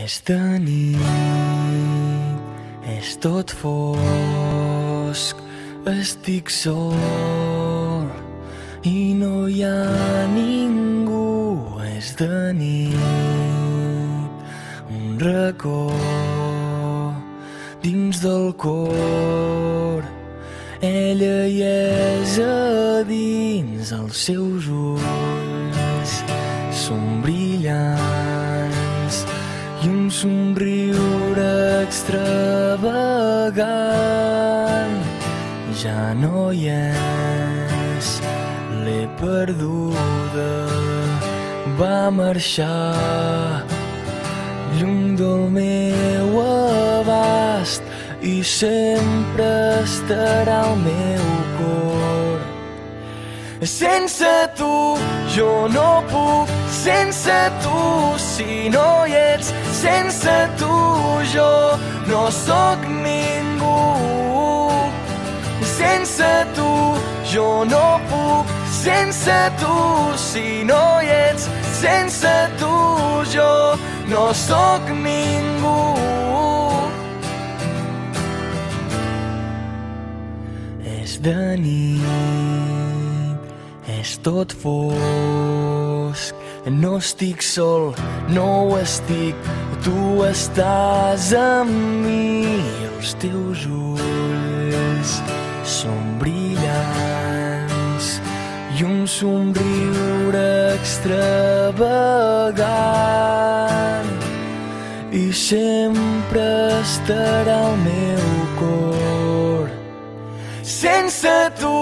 És de nit, és tot fosc, estic sol i no hi ha ningú. És de nit, un racó dins del cor. Ella hi és a dins, els seus ulls són brillants i un somriure extravagant ja no hi és, l'he perduda, va marxar lluny del meu abast i sempre estarà al meu cor. Sense tu jo no puc, sense tu si no hi ets, sense tu jo no sóc ningú. Sense tu jo no puc, sense tu si no hi ets, sense tu jo no sóc ningú. És de nit, és tot fosc, no estic sol, no ho estic, tu estàs amb mi, els teus ulls són brillants i un somriure extravagant. I sempre estarà al meu cor. Sense tu